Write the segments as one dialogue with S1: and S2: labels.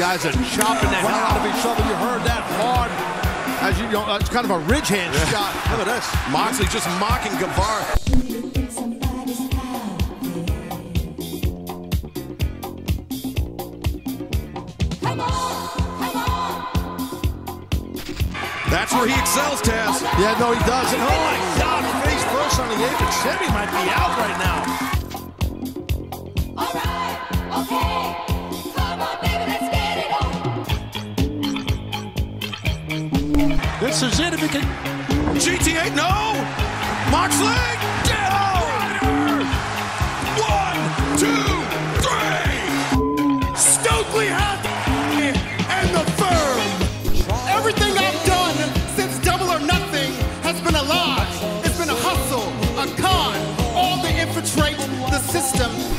S1: guys are chopping the hell out of each other. You heard that hard. As you know, it's kind of a ridge hand yeah. shot. Look at this.
S2: Moxley just mocking Guevara. That's where he excels, Taz.
S1: Yeah, no, he does. And oh my God, face first on the apron. Sammy might be out right now.
S3: This is it if he can.
S2: GTH, no! Moxley! Down! One, two, three!
S4: Stokely and the firm. Everything I've done since Double or Nothing has been a lie. It's been a hustle, a con, all infiltrate the system.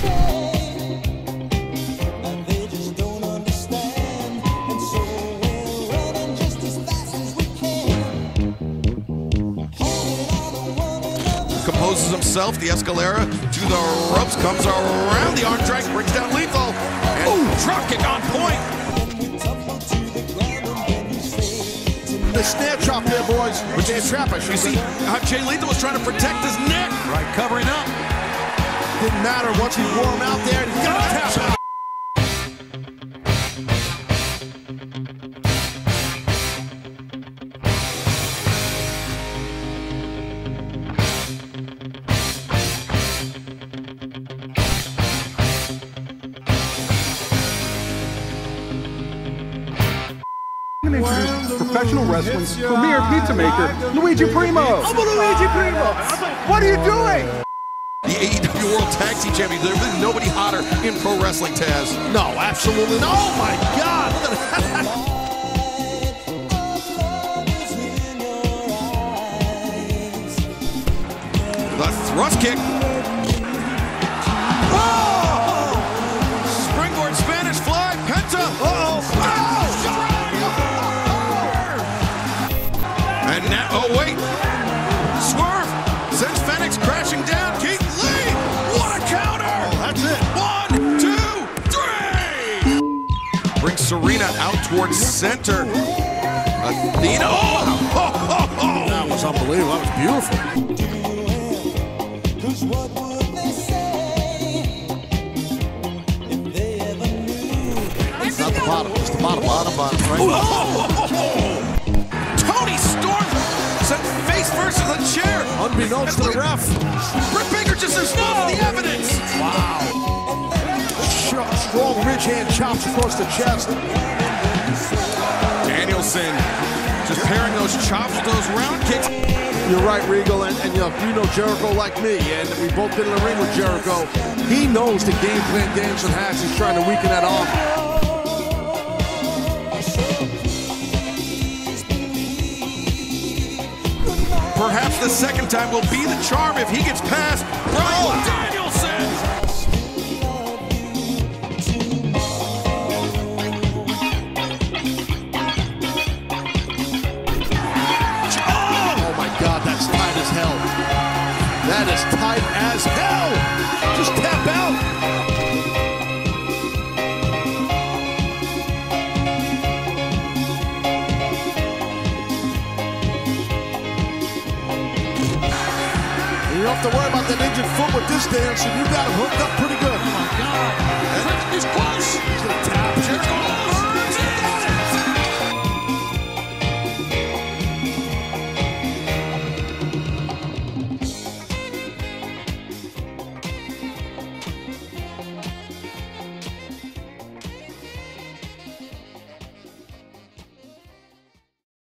S2: Composes himself. The Escalera to the ropes, comes around the arm drag, brings down Lethal, and Ooh. drop kick on point.
S1: The snare chop there, boys.
S2: Which is trap, I should see. Uh, Jay Lethal was trying to protect his neck.
S3: Right, covering up.
S1: Didn't matter once he wore him out there. He's got to tap out.
S5: Introduce professional wrestling's premier pizza maker, Luigi Primo.
S1: I'm a Luigi Primo. What are you doing?
S2: The AEW World Tag Team Champion. There's really nobody hotter in pro wrestling, Taz.
S1: No, absolutely not. Oh my God! Look at that.
S2: The thrust kick. Oh! Oh wait, swerve sends Fenix crashing down. Keith Lee, what a counter!
S1: Oh, that's it.
S2: One, two, three. Brings Serena out towards center. Athena, oh, oh, oh,
S1: oh. That was unbelievable. That was beautiful. It's not the bottom. It's the bottom, bottom, bottom, right?
S2: Oh, to the chair.
S1: Unbeknownst to the ref.
S2: Britt Baker just says no the evidence.
S1: Wow. Strong ridge hand chops across the chest.
S2: Danielson just pairing those chops with those round kicks.
S1: You're right, Regal, and, and you, know, you know Jericho like me, and we both been in the ring with Jericho. He knows the game plan Danielson has. He's trying to weaken that arm.
S2: Perhaps the second time will be the charm if he gets past Bryan oh. Danielson.
S1: Oh my God, that's tight as hell. That is tight as hell. Just tap out. don't have to worry about that injured foot with this dance, and you got him hooked up pretty good. Oh, my God. It's close. He's going to tap. Jericho.